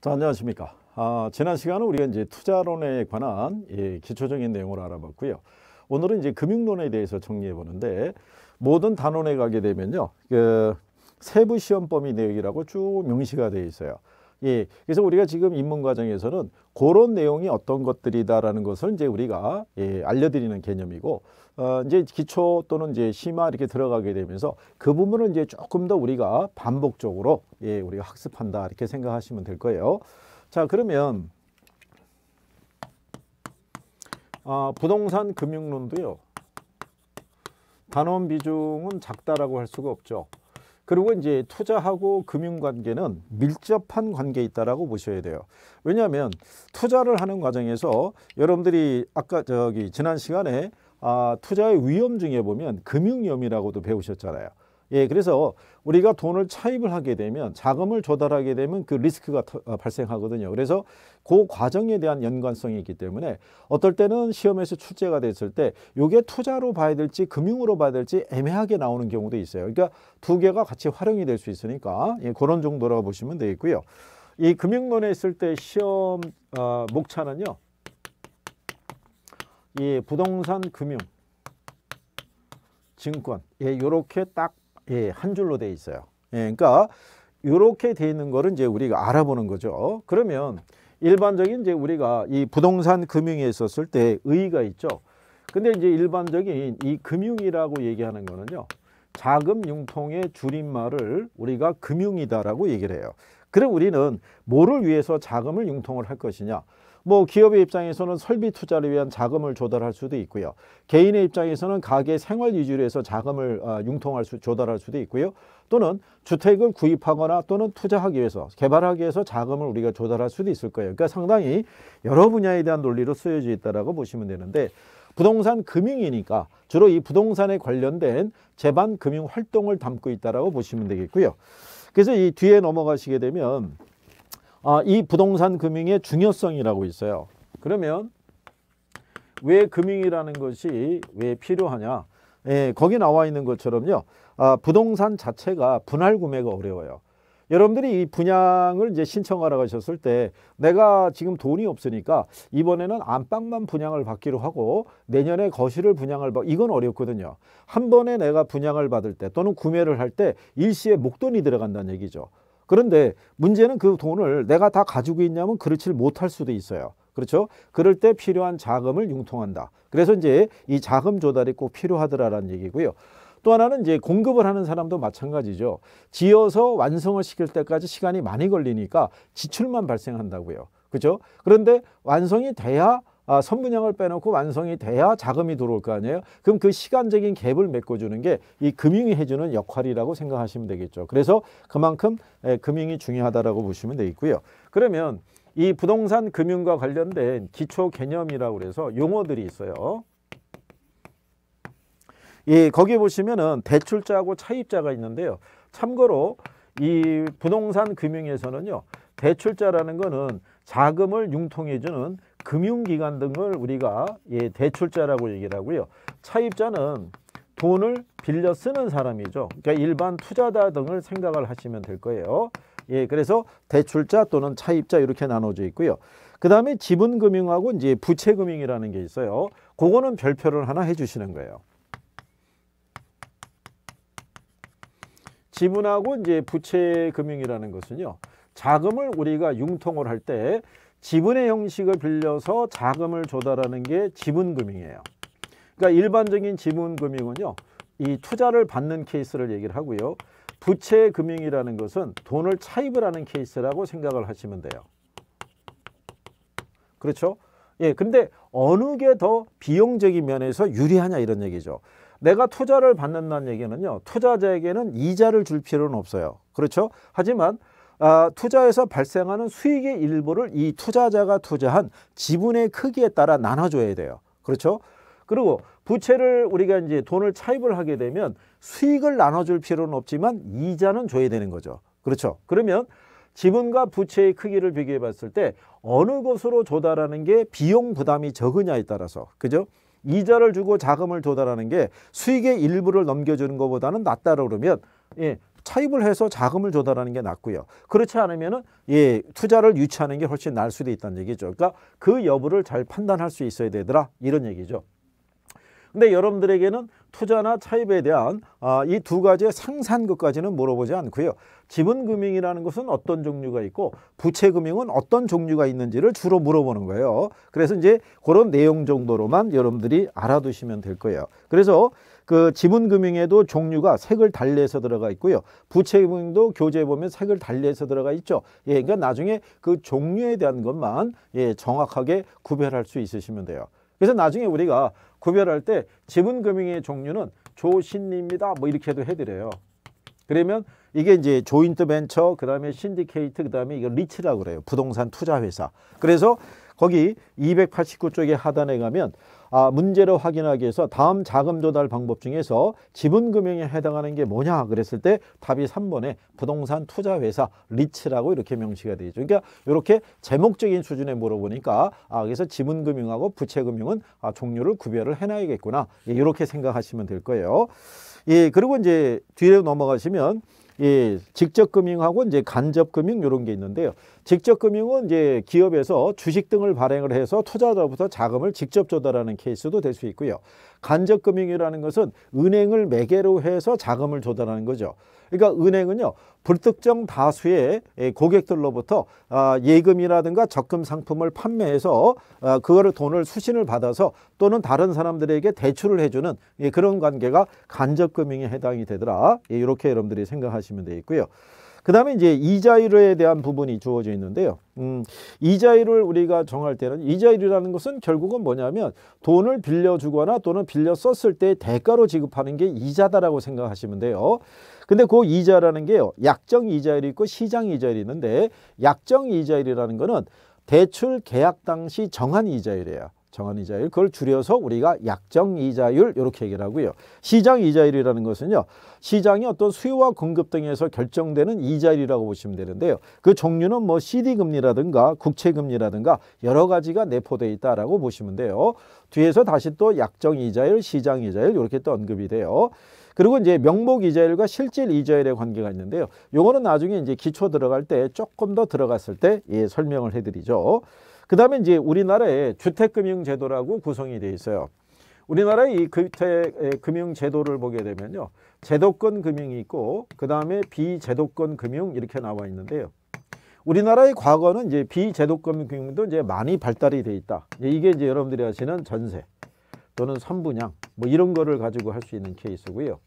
자, 안녕하십니까. 아, 지난 시간은 우리가 이제 투자론에 관한 예, 기초적인 내용을 알아봤고요. 오늘은 이제 금융론에 대해서 정리해 보는데 모든 단원에 가게 되면요. 그 세부 시험 범위 내역이라고 쭉 명시가 되어 있어요. 예. 그래서 우리가 지금 입문 과정에서는 그런 내용이 어떤 것들이다라는 것을 이제 우리가 예, 알려드리는 개념이고 어, 이제 기초 또는 이제 심화 이렇게 들어가게 되면서 그 부분을 이제 조금 더 우리가 반복적으로 예, 우리가 학습한다 이렇게 생각하시면 될 거예요. 자, 그러면 아, 부동산 금융론도요. 단원 비중은 작다라고 할 수가 없죠. 그리고 이제 투자하고 금융 관계는 밀접한 관계에 있다라고 보셔야 돼요. 왜냐하면 투자를 하는 과정에서 여러분들이 아까 저기 지난 시간에 아, 투자의 위험 중에 보면 금융 위험이라고도 배우셨잖아요. 예, 그래서 우리가 돈을 차입을 하게 되면 자금을 조달하게 되면 그 리스크가 터, 어, 발생하거든요. 그래서 그 과정에 대한 연관성이 있기 때문에 어떨 때는 시험에서 출제가 됐을 때 이게 투자로 봐야 될지 금융으로 봐야 될지 애매하게 나오는 경우도 있어요. 그러니까 두 개가 같이 활용이 될 수 있으니까 예, 그런 정도라고 보시면 되겠고요. 이 금융론에 있을 때 시험 어, 목차는요. 이 부동산 금융 증권 예, 요렇게 딱 예, 한 줄로 돼 있어요. 예, 그러니까 이렇게 돼 있는 거를 이제 우리가 알아보는 거죠. 그러면 일반적인 이제 우리가 이 부동산 금융에 있었을 때 의의가 있죠. 근데 이제 일반적인 이 금융이라고 얘기하는 거는요. 자금 융통의 줄임말을 우리가 금융이다라고 얘기를 해요. 그럼 우리는 뭐를 위해서 자금을 융통을 할 것이냐? 뭐 기업의 입장에서는 설비 투자를 위한 자금을 조달할 수도 있고요. 개인의 입장에서는 가계 생활 위주로 해서 자금을 어, 융통할 수 조달할 수도 있고요. 또는 주택을 구입하거나 또는 투자하기 위해서 개발하기 위해서 자금을 우리가 조달할 수도 있을 거예요. 그러니까 상당히 여러 분야에 대한 논리로 쓰여져 있다라고 보시면 되는데 부동산 금융이니까 주로 이 부동산에 관련된 재반 금융 활동을 담고 있다라고 보시면 되겠고요. 그래서 이 뒤에 넘어가시게 되면 아, 이 부동산 금융의 중요성이라고 있어요. 그러면 왜 금융이라는 것이 왜 필요하냐? 예, 거기 나와 있는 것처럼요. 아, 부동산 자체가 분할 구매가 어려워요. 여러분들이 이 분양을 이제 신청하러 가셨을 때 내가 지금 돈이 없으니까 이번에는 안방만 분양을 받기로 하고 내년에 거실을 분양을 받 이건 어렵거든요. 한 번에 내가 분양을 받을 때 또는 구매를 할 때 일시에 목돈이 들어간다는 얘기죠. 그런데 문제는 그 돈을 내가 다 가지고 있냐면 그렇지 못할 수도 있어요. 그렇죠? 그럴 때 필요한 자금을 융통한다. 그래서 이제 이 자금 조달이 꼭 필요하더라라는 얘기고요. 또 하나는 이제 공급을 하는 사람도 마찬가지죠. 지어서 완성을 시킬 때까지 시간이 많이 걸리니까 지출만 발생한다고요. 그죠? 그런데 완성이 돼야 아, 선분양을 빼놓고 완성이 돼야 자금이 들어올 거 아니에요. 그럼 그 시간적인 갭을 메꿔주는 게 이 금융이 해주는 역할이라고 생각하시면 되겠죠. 그래서 그만큼 에, 금융이 중요하다라고 보시면 되겠고요. 그러면 이 부동산 금융과 관련된 기초 개념이라고 그래서 용어들이 있어요. 예, 거기 보시면은 대출자하고 차입자가 있는데요. 참고로 이 부동산 금융에서는요. 대출자라는 거는 자금을 융통해주는 금융기관 등을 우리가 예, 대출자라고 얘기를 하고요. 차입자는 돈을 빌려 쓰는 사람이죠. 그러니까 일반 투자자 등을 생각을 하시면 될 거예요. 예, 그래서 대출자 또는 차입자 이렇게 나눠져 있고요. 그 다음에 지분금융하고 이제 부채금융이라는 게 있어요. 그거는 별표를 하나 해주시는 거예요. 지분하고 이제 부채금융이라는 것은요. 자금을 우리가 융통을 할 때 지분의 형식을 빌려서 자금을 조달하는 게 지분금융이에요. 그러니까 일반적인 지분금융은요. 이 투자를 받는 케이스를 얘기를 하고요. 부채금융이라는 것은 돈을 차입을 하는 케이스라고 생각을 하시면 돼요. 그렇죠? 예, 근데 어느 게 더 비용적인 면에서 유리하냐 이런 얘기죠. 내가 투자를 받는다는 얘기는요. 투자자에게는 이자를 줄 필요는 없어요. 그렇죠? 하지만 아, 투자에서 발생하는 수익의 일부를 이 투자자가 투자한 지분의 크기에 따라 나눠줘야 돼요. 그렇죠? 그리고 부채를 우리가 이제 돈을 차입을 하게 되면 수익을 나눠줄 필요는 없지만 이자는 줘야 되는 거죠. 그렇죠? 그러면 지분과 부채의 크기를 비교해 봤을 때 어느 것으로 조달하는 게 비용 부담이 적으냐에 따라서 그죠? 이자를 주고 자금을 조달하는 게 수익의 일부를 넘겨주는 것보다는 낫다고 그러면 예, 차입을 해서 자금을 조달하는 게 낫고요. 그렇지 않으면은 예, 투자를 유치하는 게 훨씬 나을 수도 있다는 얘기죠. 그러니까 그 여부를 잘 판단할 수 있어야 되더라 이런 얘기죠. 근데 여러분들에게는 투자나 차입에 대한 아, 이 두 가지의 상산것까지는 물어보지 않고요. 지분금융이라는 것은 어떤 종류가 있고 부채금융은 어떤 종류가 있는지를 주로 물어보는 거예요. 그래서 이제 그런 내용 정도로만 여러분들이 알아두시면 될 거예요. 그래서 그 지분금융에도 종류가 색을 달리해서 들어가 있고요. 부채금융도 교재에 보면 색을 달리해서 들어가 있죠. 예, 그러니까 나중에 그 종류에 대한 것만 예, 정확하게 구별할 수 있으시면 돼요. 그래서 나중에 우리가 구별할 때 지분금융의 종류는 조신리입니다. 뭐 이렇게도 해드려요. 그러면 이게 이제 조인트 벤처, 그 다음에 신디케이트, 그 다음에 이거 리츠라고 그래요. 부동산 투자 회사. 그래서 거기 289쪽의 하단에 가면 아, 문제를 확인하기 위해서 다음 자금 조달 방법 중에서 지분금융에 해당하는 게 뭐냐 그랬을 때 답이 3번에 부동산 투자회사 리츠라고 이렇게 명시가 되죠. 그러니까 이렇게 제목적인 수준에 물어보니까 아, 그래서 지분금융하고 부채금융은 아, 종류를 구별을 해놔야겠구나. 예, 이렇게 생각하시면 될 거예요. 예, 그리고 이제 뒤로 넘어가시면 예, 직접 금융하고 이제 간접 금융 이런 게 있는데요. 직접 금융은 이제 기업에서 주식 등을 발행을 해서 투자자부터 자금을 직접 조달하는 케이스도 될 수 있고요. 간접 금융이라는 것은 은행을 매개로 해서 자금을 조달하는 거죠. 그러니까 은행은요 불특정 다수의 고객들로부터 아, 예금이라든가 적금 상품을 판매해서 아, 그거를 돈을 수신을 받아서 또는 다른 사람들에게 대출을 해주는 그런 관계가 간접금융에 해당이 되더라 이렇게 여러분들이 생각하시면 되겠고요. 그 다음에 이제 이자율에 대한 부분이 주어져 있는데요. 음, 이자율을 우리가 정할 때는 이자율이라는 것은 결국은 뭐냐면 돈을 빌려주거나 또는 빌려 썼을 때 대가로 지급하는 게 이자다라고 생각하시면 돼요. 근데 그 이자라는 게요. 약정 이자율이 있고 시장 이자율이 있는데 약정 이자율이라는 거는 대출 계약 당시 정한 이자율이에요. 정한 이자율 그걸 줄여서 우리가 약정 이자율 이렇게 얘기를 하고요. 시장 이자율이라는 것은요. 시장이 어떤 수요와 공급 등에서 결정되는 이자율이라고 보시면 되는데요. 그 종류는 뭐 CD 금리라든가 국채 금리라든가 여러 가지가 내포되어 있다라고 보시면 돼요. 뒤에서 다시 또 약정 이자율, 시장 이자율 이렇게 또 언급이 돼요. 그리고 이제 명목 이자율과 실질 이자율의 관계가 있는데요. 요거는 나중에 이제 기초 들어갈 때 조금 더 들어갔을 때 예, 설명을 해드리죠. 그 다음에 이제 우리나라의 주택금융제도라고 구성이 되어 있어요. 우리나라의 이 주택금융제도를 보게 되면요. 제도권 금융이 있고 그 다음에 비제도권 금융 이렇게 나와 있는데요. 우리나라의 과거는 이제 비제도권 금융도 이제 많이 발달이 돼 있다. 이게 이제 여러분들이 아시는 전세 또는 선분양 뭐 이런 거를 가지고 할 수 있는 케이스고요.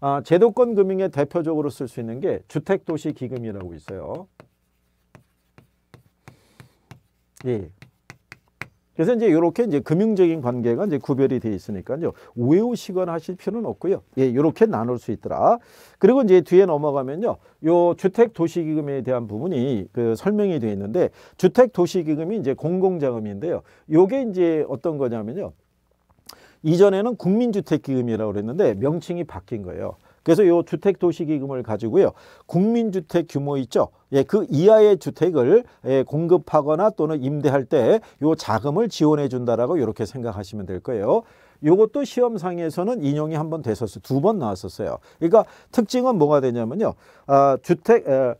아, 제도권 금융에 대표적으로 쓸 수 있는 게 주택도시기금이라고 있어요. 예. 그래서 이제 이렇게 이제 금융적인 관계가 이제 구별이 되어 있으니까요. 외우시거나 하실 필요는 없고요. 예, 이렇게 나눌 수 있더라. 그리고 이제 뒤에 넘어가면요. 요 주택 도시기금에 대한 부분이 그 설명이 되어 있는데 주택 도시기금이 이제 공공자금인데요. 요게 이제 어떤 거냐면요. 이전에는 국민주택기금이라고 그랬는데 명칭이 바뀐 거예요. 그래서 요 주택 도시 기금을 가지고요. 국민주택 규모 있죠. 예, 그 이하의 주택을 예, 공급하거나 또는 임대할 때 요 자금을 지원해 준다라고 이렇게 생각하시면 될 거예요. 요것도 시험상에서는 인용이 한 번 됐었어요. 두 번 나왔었어요. 그러니까 특징은 뭐가 되냐면요. 아, 주택 에,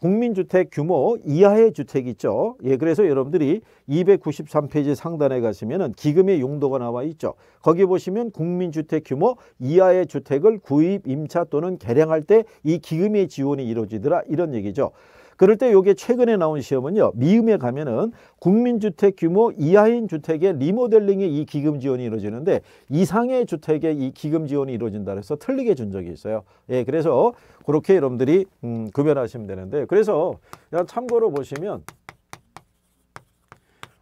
국민주택 규모 이하의 주택이 있죠. 예, 그래서 여러분들이 293페이지 상단에 가시면은 기금의 용도가 나와 있죠. 거기 보시면 국민주택 규모 이하의 주택을 구입, 임차 또는 개량할 때 이 기금의 지원이 이루어지더라 이런 얘기죠. 그럴 때 요게 최근에 나온 시험은요. 미음에 가면은 국민주택 규모 이하인 주택의 리모델링에 이 기금 지원이 이루어지는데 이상의 주택에 이 기금 지원이 이루어진다 그래서 틀리게 준 적이 있어요. 예, 그래서 그렇게 여러분들이 음, 구별하시면 되는데 그래서 참고로 보시면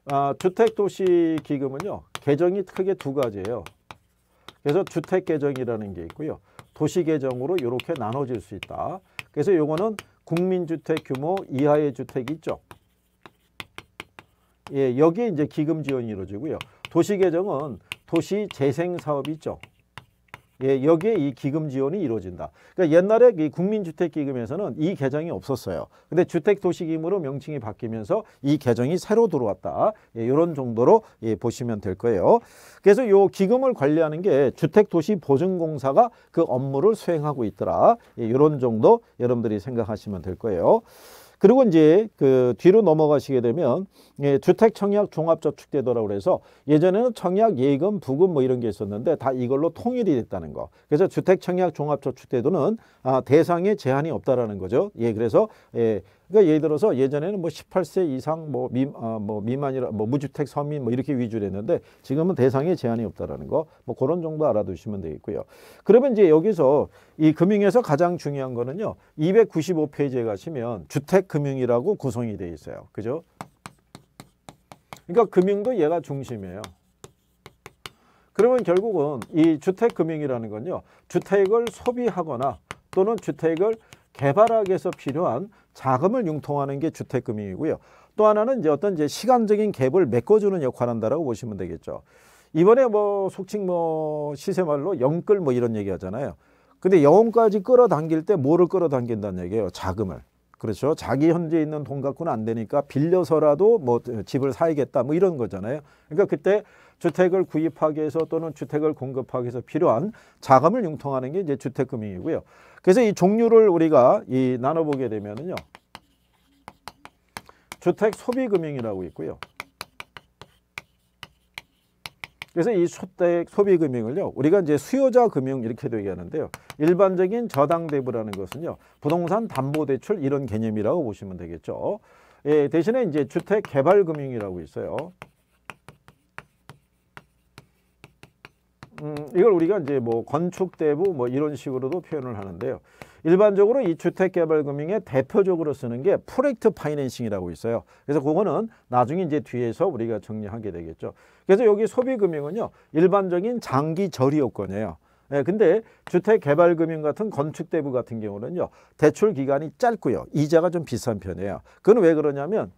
아, 주택도시 기금은요. 계정이 크게 두 가지예요. 그래서 주택계정이라는 게 있고요. 도시계정으로 이렇게 나눠질 수 있다. 그래서 요거는 국민주택 규모 이하의 주택이 있죠. 예, 여기에 이제 기금 지원이 이루어지고요. 도시계정은 도시 재생 사업이 있죠. 예, 여기에 이 기금 지원이 이루어진다. 그러니까 옛날에 이 국민주택기금에서는 이 계정이 없었어요. 근데 주택도시기금으로 명칭이 바뀌면서 이 계정이 새로 들어왔다. 예, 이런 정도로 예, 보시면 될 거예요. 그래서 이 기금을 관리하는 게 주택도시보증공사가 그 업무를 수행하고 있더라. 예, 이런 정도 여러분들이 생각하시면 될 거예요. 그리고 이제 그 뒤로 넘어가시게 되면 예, 주택 청약 종합 저축 제도라고 그래서 예전에는 청약 예금 부금 뭐 이런 게 있었는데 다 이걸로 통일이 됐다는 거. 그래서 주택 청약 종합 저축 제도는 아, 대상에 제한이 없다라는 거죠. 예, 그래서 예, 그러니까 예를 들어서 예전에는 뭐 18세 이상 뭐, 미, 아, 뭐 미만이라 뭐 무주택 서민 뭐 이렇게 위주로 했는데 지금은 대상에 제한이 없다라는 거 뭐 그런 정도 알아두시면 되겠고요. 그러면 이제 여기서 이 금융에서 가장 중요한 거는요. 295페이지에 가시면 주택 금융이라고 구성이 돼 있어요. 그죠? 그러니까 금융도 얘가 중심이에요. 그러면 결국은 이 주택 금융이라는 건요. 주택을 소비하거나 또는 주택을 개발하기 위해서 필요한 자금을 융통하는 게 주택금융이고요. 또 하나는 이제 어떤 이제 시간적인 갭을 메꿔주는 역할을 한다라고 보시면 되겠죠. 이번에 뭐 속칭 뭐 시세 말로 영끌 뭐 이런 얘기 하잖아요. 근데 영혼까지 끌어당길 때 뭐를 끌어당긴다는 얘기예요. 자금을. 그렇죠. 자기 현재 있는 돈 갖고는 안 되니까 빌려서라도 뭐 집을 사야겠다 뭐 이런 거잖아요. 그러니까 그때 주택을 구입하기 위해서 또는 주택을 공급하기 위해서 필요한 자금을 융통하는 게 이제 주택금융이고요. 그래서 이 종류를 우리가 이 나눠보게 되면은요. 주택 소비금융이라고 있고요. 그래서 이 주택 소비 금융을요. 우리가 이제 수요자 금융 이렇게도 얘기하는데요. 일반적인 저당 대부라는 것은요. 부동산 담보 대출 이런 개념이라고 보시면 되겠죠. 예, 대신에 이제 주택 개발 금융이라고 있어요. 음, 이걸 우리가 이제 뭐 건축 대부 뭐 이런 식으로도 표현을 하는데요. 일반적으로 이 주택개발금융에 대표적으로 쓰는 게 프로젝트 파이낸싱이라고 있어요. 그래서 그거는 나중에 이제 뒤에서 우리가 정리하게 되겠죠. 그래서 여기 소비금융은요. 일반적인 장기 저리 요건이에요. 예, 근데 주택개발금융 같은 건축대부 같은 경우는요. 대출 기간이 짧고요. 이자가 좀 비싼 편이에요. 그건 왜 그러냐면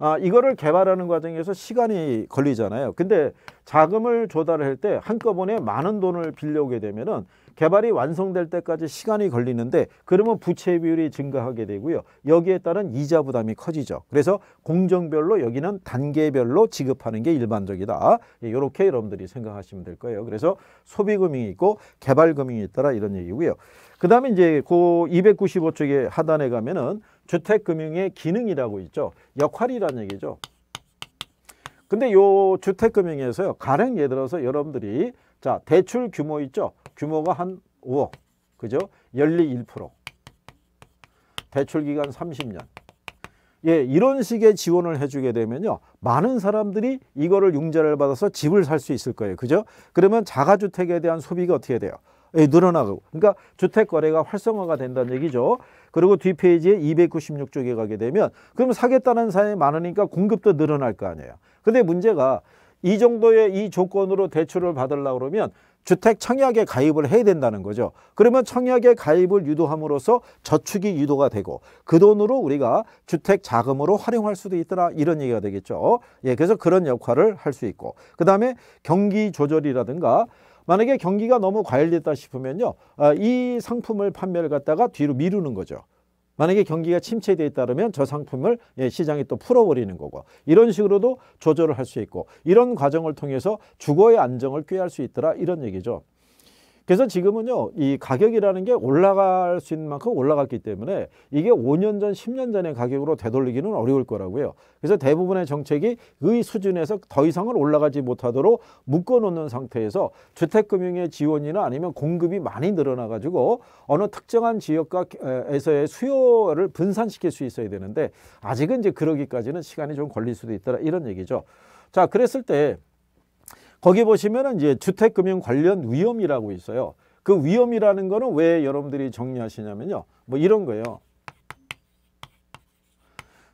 아, 이거를 개발하는 과정에서 시간이 걸리잖아요. 근데 자금을 조달할 때 한꺼번에 많은 돈을 빌려오게 되면은 개발이 완성될 때까지 시간이 걸리는데 그러면 부채 비율이 증가하게 되고요. 여기에 따른 이자 부담이 커지죠. 그래서 공정별로 여기는 단계별로 지급하는 게 일반적이다. 이렇게 여러분들이 생각하시면 될 거예요. 그래서 소비금융이 있고 개발금융이 있더라 이런 얘기고요. 그 다음에 이제 그 295쪽에 하단에 가면은 주택금융의 기능이라고 있죠. 역할이라는 얘기죠. 근데 요 주택금융에서요. 가령 예를 들어서 여러분들이 자 대출 규모 있죠. 규모가 한 5억. 그죠? 연리 1%. 대출 기간 30년. 예, 이런 식의 지원을 해주게 되면요. 많은 사람들이 이거를 융자를 받아서 집을 살 수 있을 거예요. 그죠? 그러면 자가주택에 대한 소비가 어떻게 돼요? 예, 늘어나고. 그러니까 주택 거래가 활성화가 된다는 얘기죠. 그리고 뒷페이지에 296쪽에 가게 되면 그럼 사겠다는 사람이 많으니까 공급도 늘어날 거 아니에요. 근데 문제가 이 정도의 이 조건으로 대출을 받으려고 그러면 주택 청약에 가입을 해야 된다는 거죠. 그러면 청약에 가입을 유도함으로써 저축이 유도가 되고 그 돈으로 우리가 주택 자금으로 활용할 수도 있더라 이런 얘기가 되겠죠. 예, 그래서 그런 역할을 할 수 있고 그 다음에 경기 조절이라든가 만약에 경기가 너무 과열됐다 싶으면요. 아, 이 상품을 판매를 갖다가 뒤로 미루는 거죠. 만약에 경기가 침체되어 있다면 저 상품을 예, 시장에 또 풀어버리는 거고 이런 식으로도 조절을 할 수 있고 이런 과정을 통해서 주거의 안정을 꾀할 수 있더라 이런 얘기죠. 그래서 지금은요, 이 가격이라는 게 올라갈 수 있는 만큼 올라갔기 때문에 이게 5년 전, 10년 전의 가격으로 되돌리기는 어려울 거라고요. 그래서 대부분의 정책이 의 수준에서 더 이상은 올라가지 못하도록 묶어놓는 상태에서 주택금융의 지원이나 아니면 공급이 많이 늘어나가지고 어느 특정한 지역에서의 수요를 분산시킬 수 있어야 되는데 아직은 이제 그러기까지는 시간이 좀 걸릴 수도 있더라 이런 얘기죠. 자, 그랬을 때 거기 보시면은 이제 주택금융 관련 위험이라고 있어요. 그 위험이라는 거는 왜 여러분들이 정리하시냐면요. 뭐 이런 거예요.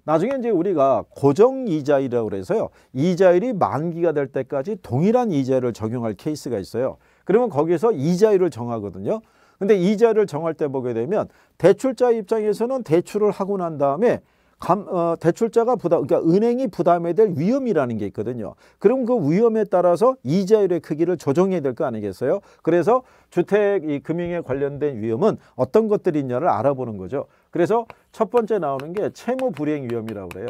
나중에 이제 우리가 고정 이자율이라고 그래서요. 이자율이 만기가 될 때까지 동일한 이자율을 적용할 케이스가 있어요. 그러면 거기서 이자율을 정하거든요. 근데 이자율을 정할 때 보게 되면 대출자 입장에서는 대출을 하고 난 다음에 감, 어, 대출자가 부담, 그러니까 은행이 부담해야 될 위험이라는 게 있거든요. 그럼 그 위험에 따라서 이자율의 크기를 조정해야 될 거 아니겠어요? 그래서 주택 이 금융에 관련된 위험은 어떤 것들이 있냐를 알아보는 거죠. 그래서 첫 번째 나오는 게 채무 불이행 위험이라고 그래요.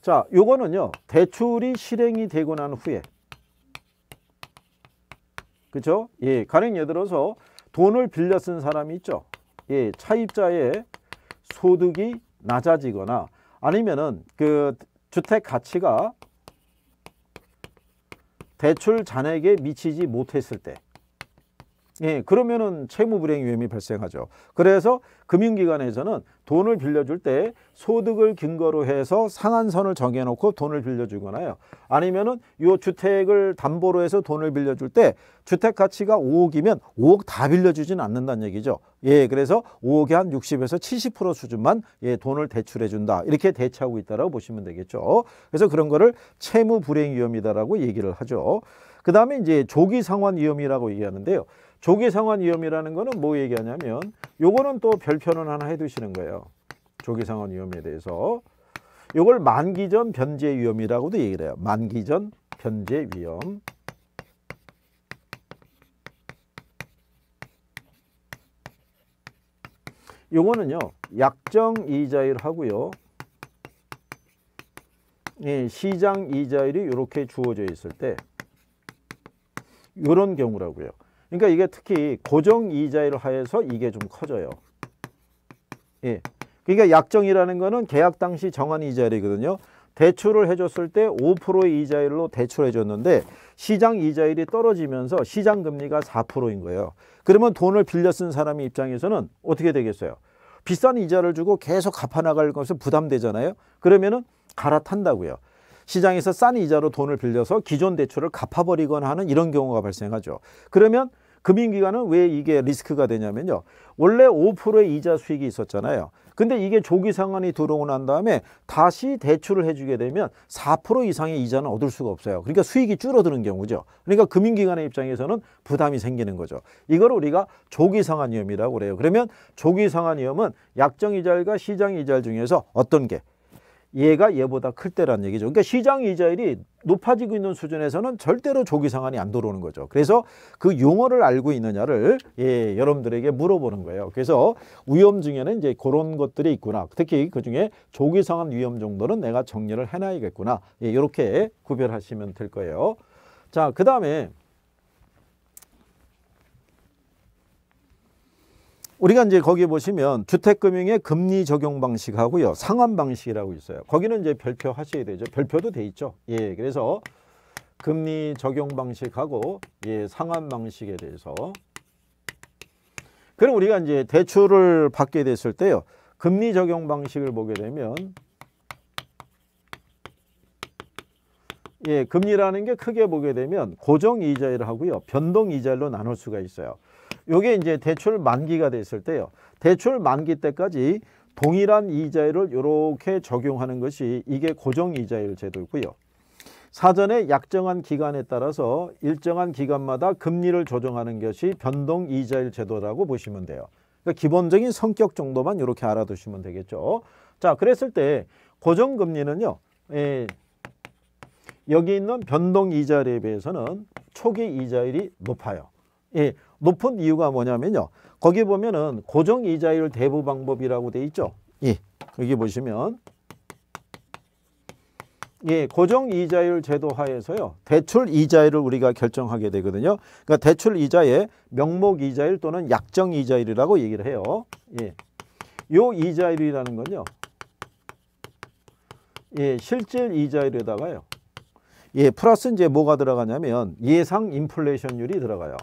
자, 요거는요. 대출이 실행이 되고 난 후에 그죠? 예, 가령 예를 들어서 돈을 빌려 쓴 사람이 있죠. 예, 차입자의 소득이 낮아지거나 아니면은 그 주택 가치가 대출 잔액에 미치지 못했을 때 예, 그러면은 채무 불이행 위험이 발생하죠. 그래서 금융기관에서는 돈을 빌려줄 때 소득을 근거로 해서 상한선을 정해놓고 돈을 빌려주거나요. 아니면은 요 주택을 담보로 해서 돈을 빌려줄 때 주택 가치가 5억이면 5억 다 빌려주지는 않는다는 얘기죠. 예, 그래서 5억에 한 60에서 70% 수준만 예, 돈을 대출해 준다. 이렇게 대처하고 있다라고 보시면 되겠죠. 그래서 그런 거를 채무 불이행 위험이다라고 얘기를 하죠. 그 다음에 이제 조기 상환 위험이라고 얘기하는데요. 조기 상환 위험이라는 거는 뭐 얘기하냐면 요거는 또 별표는 하나 해 두시는 거예요. 조기 상환 위험에 대해서. 요걸 만기 전 변제 위험이라고도 얘기를 해요. 만기 전 변제 위험. 요거는요. 약정 이자율 하고요. 예, 시장 이자율이 이렇게 주어져 있을 때 이런 경우라고요. 그러니까 이게 특히 고정 이자율 하에서 이게 좀 커져요. 예. 그러니까 약정이라는 거는 계약 당시 정한 이자율이거든요. 대출을 해줬을 때 5%의 이자율로 대출해줬는데 시장 이자율이 떨어지면서 시장 금리가 4%인 거예요. 그러면 돈을 빌려 쓴 사람의 입장에서는 어떻게 되겠어요? 비싼 이자를 주고 계속 갚아나갈 것은 부담되잖아요. 그러면은 갈아탄다고요. 시장에서 싼 이자로 돈을 빌려서 기존 대출을 갚아버리거나 하는 이런 경우가 발생하죠. 그러면 금융기관은 왜 이게 리스크가 되냐면요. 원래 5%의 이자 수익이 있었잖아요. 근데 이게 조기 상환이 들어오고 난 다음에 다시 대출을 해주게 되면 4% 이상의 이자는 얻을 수가 없어요. 그러니까 수익이 줄어드는 경우죠. 그러니까 금융기관의 입장에서는 부담이 생기는 거죠. 이걸 우리가 조기 상환 위험이라고 그래요. 그러면 조기 상환 위험은 약정 이자율과 시장 이자율 중에서 어떤 게 얘가 얘보다 클 때란 얘기죠. 그러니까 시장 이자율이 높아지고 있는 수준에서는 절대로 조기 상환이 안 들어오는 거죠. 그래서 그 용어를 알고 있느냐를 예, 여러분들에게 물어보는 거예요. 그래서 위험 중에는 이제 그런 것들이 있구나. 특히 그 중에 조기 상환 위험 정도는 내가 정리를 해놔야겠구나. 예, 이렇게 구별하시면 될 거예요. 자, 그 다음에 우리가 이제 거기 보시면 주택금융의 금리 적용 방식하고요. 상환 방식이라고 있어요. 거기는 이제 별표 하셔야 되죠. 별표도 돼 있죠. 예, 그래서 금리 적용 방식하고 예, 상환 방식에 대해서 그럼 우리가 이제 대출을 받게 됐을 때요. 금리 적용 방식을 보게 되면 예, 금리라는 게 크게 보게 되면 고정 이자율 하고요. 변동 이자율로 나눌 수가 있어요. 요게 이제 대출 만기가 됐을 때요. 대출 만기 때까지 동일한 이자율을 이렇게 적용하는 것이 이게 고정 이자율 제도고요. 사전에 약정한 기간에 따라서 일정한 기간마다 금리를 조정하는 것이 변동 이자율 제도라고 보시면 돼요. 그러니까 기본적인 성격 정도만 이렇게 알아두시면 되겠죠. 자, 그랬을 때 고정 금리는요. 예, 여기 있는 변동 이자율에 비해서는 초기 이자율이 높아요. 예, 높은 이유가 뭐냐면요. 거기 보면은 고정 이자율 대부 방법이라고 돼 있죠. 예. 여기 보시면 예, 고정 이자율 제도 하에서요. 대출 이자율을 우리가 결정하게 되거든요. 그러니까 대출 이자의 명목 이자율 또는 약정 이자율이라고 얘기를 해요. 예. 요 이자율이라는 건요. 예, 실질 이자율에다가요. 예, 플러스 이제 뭐가 들어가냐면 예상 인플레이션율이 들어가요.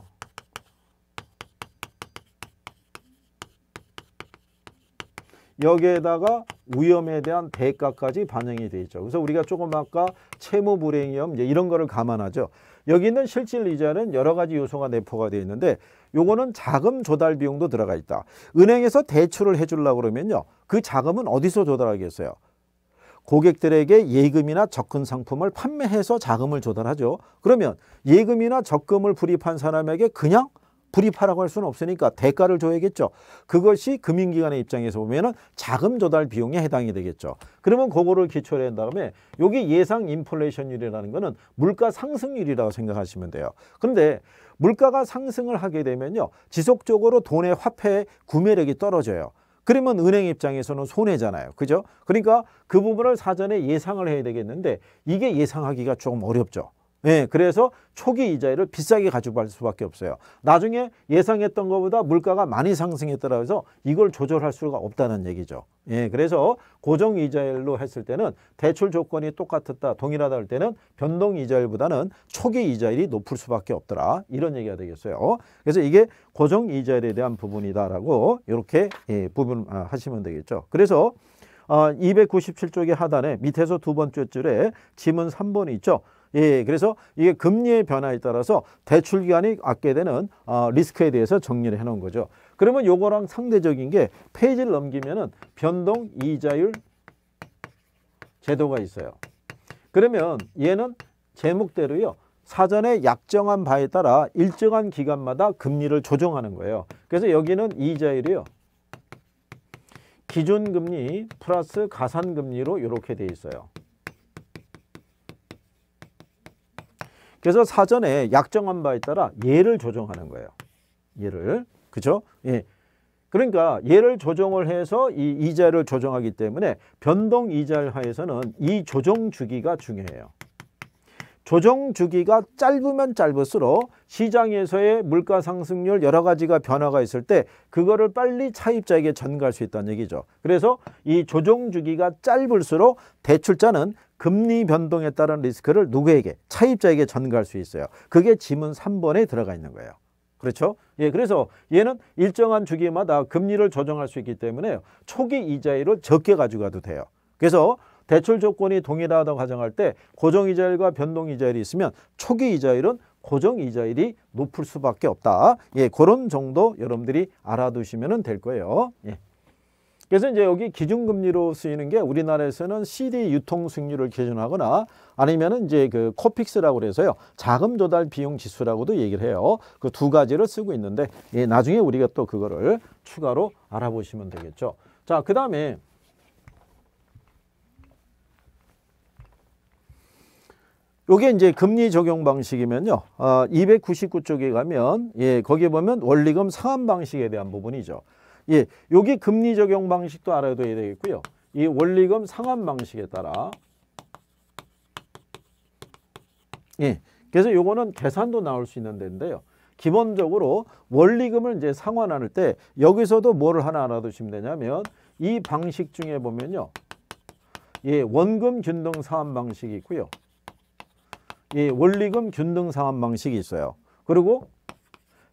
여기에다가 위험에 대한 대가까지 반영이 돼 있죠. 그래서 우리가 조금 아까 채무 불이행 위험 이런 거를 감안하죠. 여기 있는 실질 이자는 여러 가지 요소가 내포가 되어 있는데 요거는 자금 조달 비용도 들어가 있다. 은행에서 대출을 해 주려고 그러면요. 그 자금은 어디서 조달하겠어요? 고객들에게 예금이나 적금 상품을 판매해서 자금을 조달하죠. 그러면 예금이나 적금을 불입한 사람에게 그냥 불입하라고 할 수는 없으니까 대가를 줘야겠죠. 그것이 금융기관의 입장에서 보면 은 자금 조달 비용에 해당이 되겠죠. 그러면 그거를 기초로 한 다음에 여기 예상 인플레이션율이라는 거는 물가 상승률이라고 생각하시면 돼요. 그런데 물가가 상승을 하게 되면요. 지속적으로 돈의 화폐 구매력이 떨어져요. 그러면 은행 입장에서는 손해잖아요. 그죠? 그러니까 그 부분을 사전에 예상을 해야 되겠는데 이게 예상하기가 조금 어렵죠. 예, 그래서 초기 이자율을 비싸게 가지고 갈 수밖에 없어요. 나중에 예상했던 것보다 물가가 많이 상승했더라 해서 이걸 조절할 수가 없다는 얘기죠. 예, 그래서 고정 이자율로 했을 때는 대출 조건이 똑같았다, 동일하다 할 때는 변동 이자율보다는 초기 이자율이 높을 수밖에 없더라. 이런 얘기가 되겠어요. 그래서 이게 고정 이자율에 대한 부분이다라고 이렇게 예, 부분 아, 하시면 되겠죠. 그래서 어, 297쪽의 하단에 밑에서 두 번째 줄에 지문 3번이 있죠. 예, 그래서 이게 금리의 변화에 따라서 대출 기간이 갖게 되는 어, 리스크에 대해서 정리를 해 놓은 거죠. 그러면 요거랑 상대적인 게 페이지를 넘기면은 변동 이자율 제도가 있어요. 그러면 얘는 제목대로요. 사전에 약정한 바에 따라 일정한 기간마다 금리를 조정하는 거예요. 그래서 여기는 이자율이요. 기준금리 플러스 가산금리로 이렇게 돼 있어요. 그래서 사전에 약정한 바에 따라 얘를 조정하는 거예요. 얘를. 그죠? 예. 그러니까 얘를 조정을 해서 이 이자를 조정하기 때문에 변동 이자를 하에서는 이 조정 주기가 중요해요. 조정 주기가 짧으면 짧을수록 시장에서의 물가 상승률 여러 가지가 변화가 있을 때 그거를 빨리 차입자에게 전가할 수 있다는 얘기죠. 그래서 이 조정 주기가 짧을수록 대출자는 금리 변동에 따른 리스크를 누구에게? 차입자에게 전가할 수 있어요. 그게 지문 3번에 들어가 있는 거예요. 그렇죠? 예, 그래서 얘는 일정한 주기마다 금리를 조정할 수 있기 때문에 초기 이자율을 적게 가져가도 돼요. 그래서 대출 조건이 동일하다고 가정할 때 고정 이자율과 변동 이자율이 있으면 초기 이자율은 고정 이자율이 높을 수밖에 없다. 예, 그런 정도 여러분들이 알아두시면 될 거예요. 예. 그래서 이제 여기 기준금리로 쓰이는 게 우리나라에서는 CD 유통 수익률을 기준하거나 아니면은 이제 그 코픽스라고 그래서요. 자금 조달 비용 지수라고도 얘기를 해요. 그 두 가지를 쓰고 있는데 예, 나중에 우리가 또 그거를 추가로 알아보시면 되겠죠. 자, 그다음에 요게 이제 금리 적용 방식이면요. 어, 299쪽에 가면 예, 거기에 보면 원리금 상환 방식에 대한 부분이죠. 예, 여기 금리 적용 방식도 알아둬야 되겠고요. 이 원리금 상환 방식에 따라 예, 그래서 요거는 계산도 나올 수 있는 데인데요. 기본적으로 원리금을 이제 상환할 때 여기서도 뭐를 하나 알아두시면 되냐면 이 방식 중에 보면요. 예, 원금 균등 상환 방식이 있고요. 예, 원리금 균등 상환 방식이 있어요. 그리고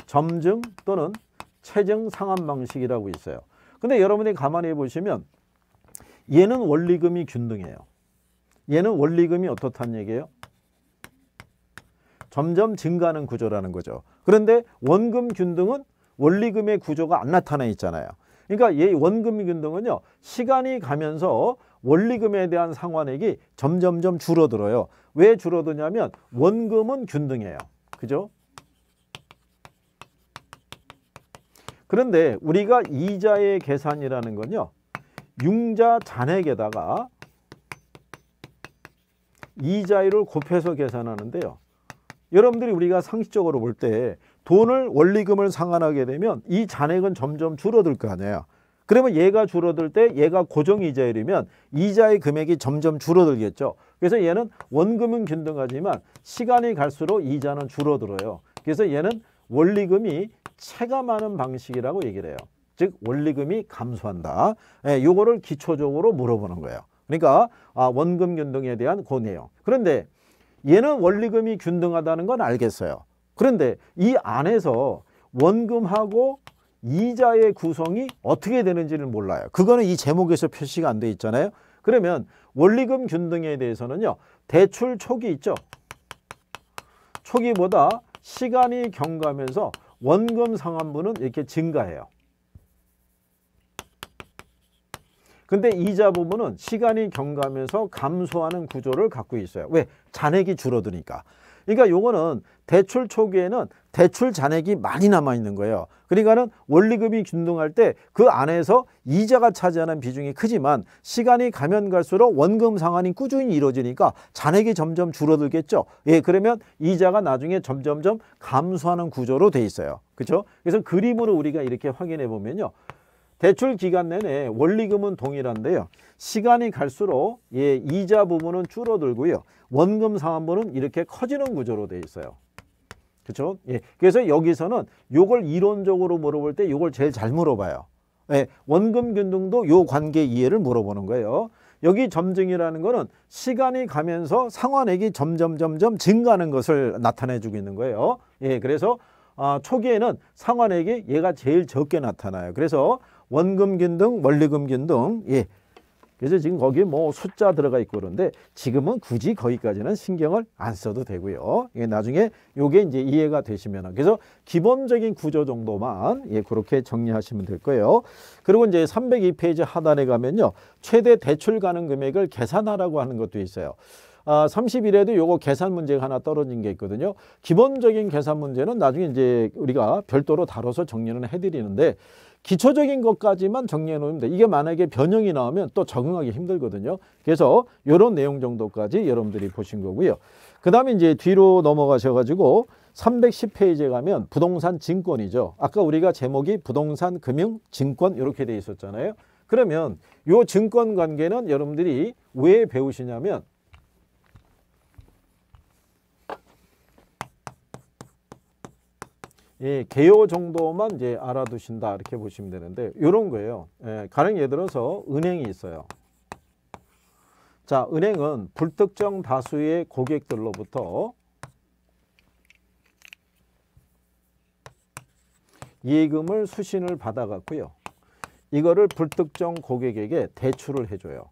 점증 또는 최정 상환 방식이라고 있어요. 근데 여러분이 가만히 보시면 얘는 원리금이 균등해요. 얘는 원리금이 어떻다는 얘기예요? 점점 증가하는 구조라는 거죠. 그런데 원금 균등은 원리금의 구조가 안 나타나 있잖아요. 그러니까 이 원금 균등은요. 시간이 가면서 원리금에 대한 상환액이 점점점 줄어들어요. 왜 줄어드냐면 원금은 균등해요. 그죠? 그런데 우리가 이자의 계산이라는 건요. 융자 잔액에다가 이자율을 곱해서 계산하는데요. 여러분들이 우리가 상식적으로 볼 때 돈을 원리금을 상환하게 되면 이 잔액은 점점 줄어들 거 아니에요. 그러면 얘가 줄어들 때 얘가 고정 이자율이면 이자의 금액이 점점 줄어들겠죠. 그래서 얘는 원금은 균등하지만 시간이 갈수록 이자는 줄어들어요. 그래서 얘는 원리금이 체감하는 방식이라고 얘기를 해요. 즉 원리금이 감소한다. 예, 요거를 기초적으로 물어보는 거예요. 그러니까 아, 원금 균등에 대한 그 내용. 그런데 얘는 원리금이 균등하다는 건 알겠어요. 그런데 이 안에서 원금하고 이자의 구성이 어떻게 되는지를 몰라요. 그거는 이 제목에서 표시가 안 돼 있잖아요. 그러면 원리금 균등에 대해서는요. 대출 초기 있죠. 초기보다 시간이 경과하면서 원금 상환분은 이렇게 증가해요. 근데 이자 부분은 시간이 경과하면서 감소하는 구조를 갖고 있어요. 왜? 잔액이 줄어드니까. 그러니까 요거는 대출 초기에는 대출 잔액이 많이 남아 있는 거예요. 그러니까는 원리금이 균등할 때 그 안에서 이자가 차지하는 비중이 크지만 시간이 가면 갈수록 원금 상환이 꾸준히 이루어지니까 잔액이 점점 줄어들겠죠. 예, 그러면 이자가 나중에 점점점 감소하는 구조로 돼 있어요. 그렇죠? 그래서 그림으로 우리가 이렇게 확인해 보면요. 대출 기간 내내 원리금은 동일한데요. 시간이 갈수록 예, 이자 부분은 줄어들고요. 원금 상환분은 이렇게 커지는 구조로 돼 있어요. 그렇죠? 예. 그래서 여기서는 요걸 이론적으로 물어볼 때 요걸 제일 잘 물어봐요. 예. 원금 균등도 요 관계 이해를 물어보는 거예요. 여기 점증이라는 거는 시간이 가면서 상환액이 점점 점점 증가하는 것을 나타내 주고 있는 거예요. 예. 그래서 아, 초기에는 상환액이 얘가 제일 적게 나타나요. 그래서 원금 균 등, 원리금 균 등, 예, 그래서 지금 거기에 뭐 숫자 들어가 있고 그런데 지금은 굳이 거기까지는 신경을 안 써도 되고요. 예, 나중에 요게 이제 이해가 되시면 그래서 기본적인 구조 정도만 예, 그렇게 정리하시면 될 거예요. 그리고 이제 302페이지 하단에 가면요. 최대 대출 가능 금액을 계산하라고 하는 것도 있어요. 아, 30일에도 요거 계산 문제가 하나 떨어진 게 있거든요. 기본적인 계산 문제는 나중에 이제 우리가 별도로 다뤄서 정리는 해드리는데 기초적인 것까지만 정리해 놓으면 돼. 이게 만약에 변형이 나오면 또 적응하기 힘들거든요. 그래서 이런 내용 정도까지 여러분들이 보신 거고요. 그 다음에 이제 뒤로 넘어가셔가지고 310페이지에 가면 부동산 증권이죠. 아까 우리가 제목이 부동산 금융 증권 이렇게 돼 있었잖아요. 그러면 요 증권 관계는 여러분들이 왜 배우시냐면 예, 개요 정도만 이제 알아두신다 이렇게 보시면 되는데 이런 거예요. 예, 가령 예를 들어서 은행이 있어요. 자, 은행은 불특정 다수의 고객들로부터 예금을 수신을 받아갖고요. 이거를 불특정 고객에게 대출을 해줘요.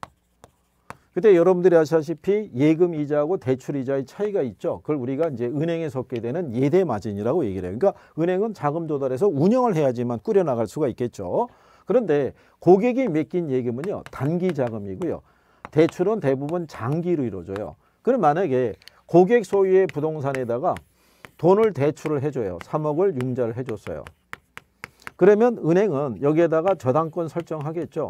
그때 여러분들이 아시다시피 예금 이자하고 대출 이자의 차이가 있죠. 그걸 우리가 이제 은행에 섞게 되는 예대 마진이라고 얘기를 해요. 그러니까 은행은 자금 조달해서 운영을 해야지만 꾸려 나갈 수가 있겠죠. 그런데 고객이 맡긴 예금은요. 단기 자금이고요. 대출은 대부분 장기로 이루어져요. 그럼 만약에 고객 소유의 부동산에다가 돈을 대출을 해줘요. 3억을 융자를 해줬어요. 그러면 은행은 여기에다가 저당권 설정하겠죠.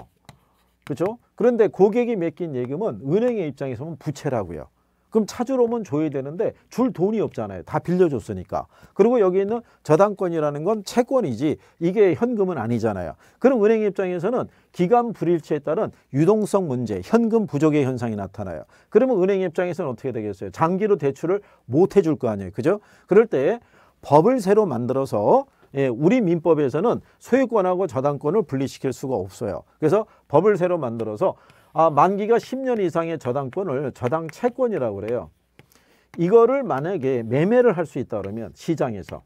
그렇죠? 그런데 고객이 맡긴 예금은 은행의 입장에서 는 부채라고요. 그럼 찾으러 오면 줘야 되는데 줄 돈이 없잖아요. 다 빌려줬으니까. 그리고 여기 있는 저당권이라는 건 채권이지 이게 현금은 아니잖아요. 그럼 은행 입장에서는 기간 불일치에 따른 유동성 문제, 현금 부족의 현상이 나타나요. 그러면 은행 입장에서는 어떻게 되겠어요? 장기로 대출을 못 해줄 거 아니에요. 그죠? 그럴 때 법을 새로 만들어서 예, 우리 민법에서는 소유권하고 저당권을 분리시킬 수가 없어요. 그래서 법을 새로 만들어서 아, 만기가 10년 이상의 저당권을 저당 채권이라고 그래요. 이거를 만약에 매매를 할 수 있다 그러면 시장에서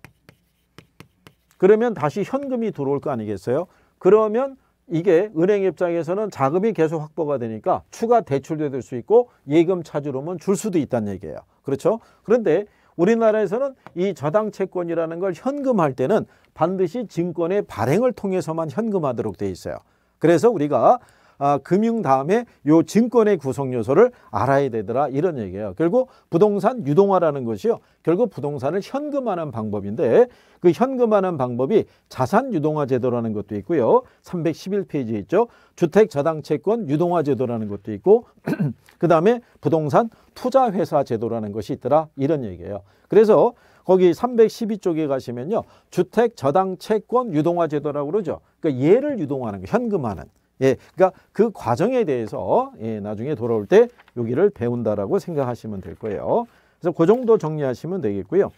그러면 다시 현금이 들어올 거 아니겠어요? 그러면 이게 은행 입장에서는 자금이 계속 확보가 되니까 추가 대출도 될 수 있고 예금 차주로면 줄 수도 있다는 얘기예요. 그렇죠? 그런데 우리나라에서는 이 저당 채권이라는 걸 현금할 때는 반드시 증권의 발행을 통해서만 현금하도록 돼 있어요. 그래서 우리가 아, 금융 다음에 요 증권의 구성 요소를 알아야 되더라 이런 얘기예요. 결국 부동산 유동화라는 것이요. 결국 부동산을 현금화하는 방법인데 그 현금화하는 방법이 자산 유동화 제도라는 것도 있고요. 311페이지에 있죠. 주택 저당 채권 유동화 제도라는 것도 있고 그다음에 부동산 투자 회사 제도라는 것이 있더라 이런 얘기예요. 그래서 거기 312쪽에 가시면요. 주택 저당 채권 유동화 제도라고 그러죠. 그러니까 얘를 유동하는 거 현금화는 예, 그러니까 그 과정에 대해서 예, 나중에 돌아올 때 여기를 배운다라고 생각하시면 될 거예요. 그래서 그 정도 정리하시면 되겠고요.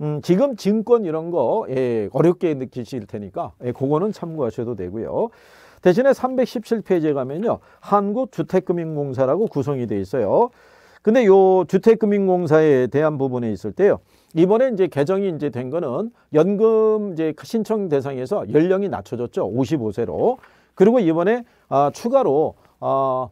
음, 지금 증권 이런 거 예, 어렵게 느끼실 테니까 예, 그거는 참고하셔도 되고요. 대신에 317페이지에 가면요. 한국주택금융공사라고 구성이 돼 있어요. 근데 요 주택금융공사에 대한 부분에 있을 때요. 이번에 이제 개정이 이제 된 거는 연금 이제 신청 대상에서 연령이 낮춰졌죠. 55세로. 그리고 이번에 아, 추가로 아,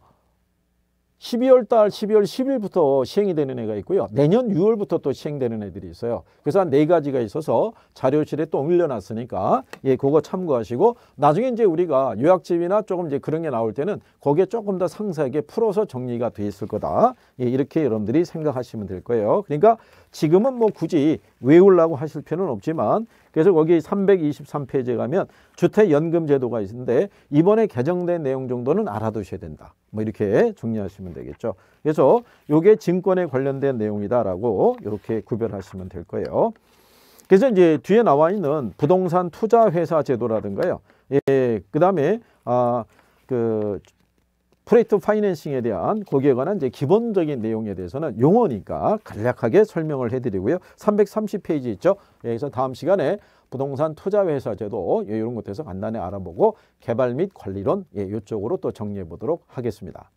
12월 달 12월 10일부터 시행이 되는 애가 있고요. 내년 6월부터 또 시행되는 애들이 있어요. 그래서 한 네 가지가 있어서 자료실에 또 올려놨으니까 예, 그거 참고하시고 나중에 이제 우리가 요약집이나 조금 이제 그런 게 나올 때는 거기에 조금 더 상세하게 풀어서 정리가 돼 있을 거다. 예, 이렇게 여러분들이 생각하시면 될 거예요. 그러니까 지금은 뭐 굳이 외우려고 하실 필요는 없지만 그래서 거기 323페이지에 가면 주택연금 제도가 있는데 이번에 개정된 내용 정도는 알아두셔야 된다. 뭐 이렇게 정리하시면 되겠죠. 그래서 요게 증권에 관련된 내용이다라고 이렇게 구별하시면 될 거예요. 그래서 이제 뒤에 나와 있는 부동산 투자 회사 제도라든가요. 예, 그다음에 아 그 프레이트 파이낸싱에 대한 거기에 관한 이제 기본적인 내용에 대해서는 용어니까 간략하게 설명을 해드리고요. 330페이지 있죠. 여기서 다음 시간에 부동산 투자회사 제도 예, 이런 것에서 간단히 알아보고 개발 및 관리론 예, 이쪽으로 또 정리해 보도록 하겠습니다.